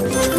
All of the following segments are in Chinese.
啊！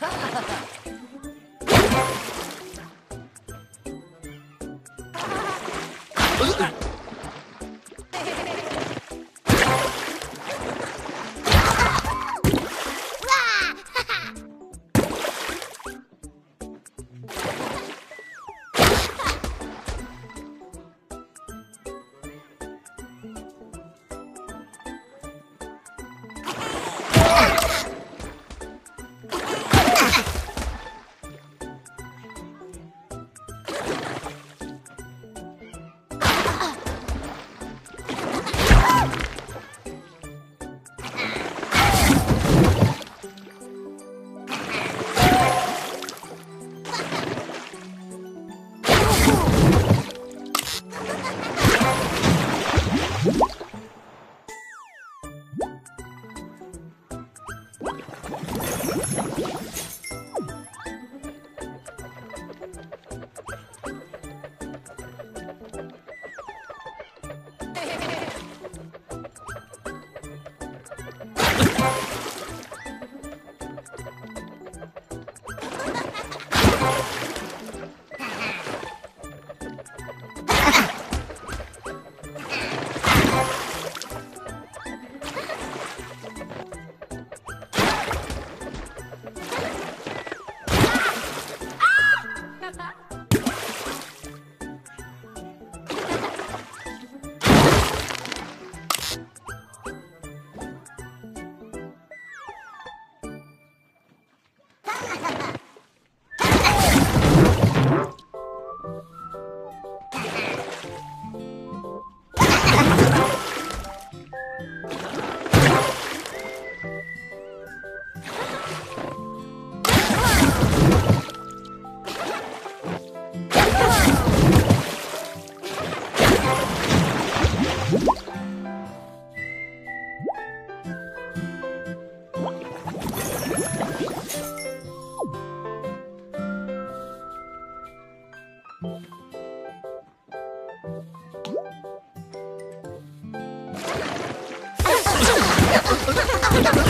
Ha ha ha ha! Come on.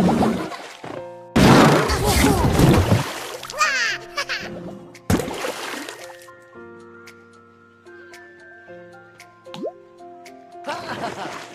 Ha ha ha!